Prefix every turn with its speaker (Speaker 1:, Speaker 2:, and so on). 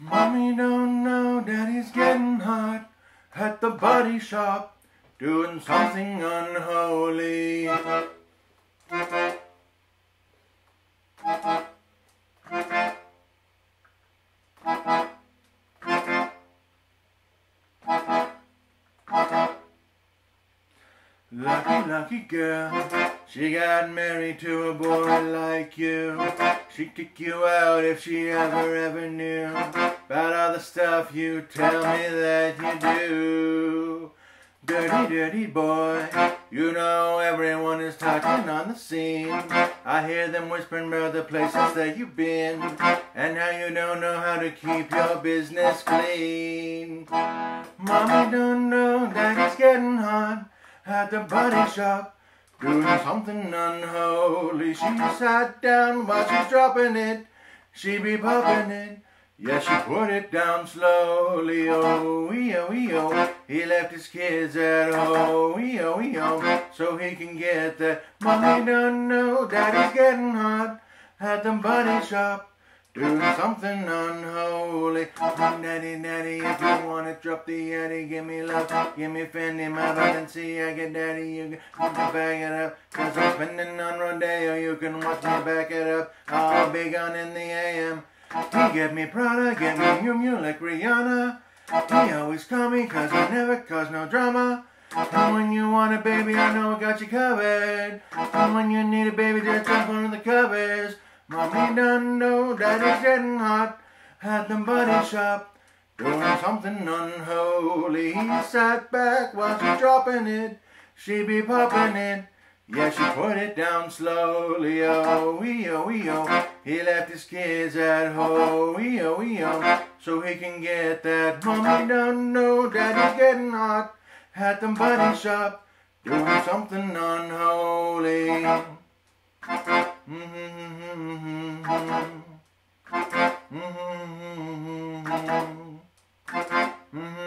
Speaker 1: Mommy don't know daddy's getting hot at the body shop doing something unholy. Lucky, lucky girl, she got married to a boy like you. She'd kick you out if she ever, ever knew about all the stuff you tell me that you do. Dirty, dirty boy, you know everyone is talking on the scene. I hear them whispering about the places that you've been, and how you don't know how to keep your business clean. Mommy don't know daddy's getting hot at the body shop doing uh-huh. something unholy. She uh-huh. sat down while she's uh-huh. dropping it. She be popping it. Yeah, she put it down slowly. Oh, wee oh, wee oh. He left his kids at home. Wee oh, wee oh. So he can get that. Mommy don't know daddy's getting hot at the body shop. Doing something unholy. Daddy, daddy, if you wanna drop the yeti, give me love, give me Fendi, my Balenciaga, daddy, you can back it up. Cause I'm spending on Rodeo, you can watch me back it up. I'll be gone in the AM. He get me Prada, get me Miu Miu like Rihanna. He always call me cause I never cause no drama. And when you want a baby, I know I got you covered. And when you need a baby, just jump under the covers. Mommy done know daddy's getting hot at the body shop, doing something unholy. He sat back while she dropping it, she be popping it. Yeah, she put it down slowly, oh, wee oh, wee oh. He left his kids at home, wee oh, wee oh, oh. So he can get that. Mommy don't know daddy's getting hot at the body shop, doing something unholy. Mm-hmm, mm-hmm, mm-hmm, Mm-hmm.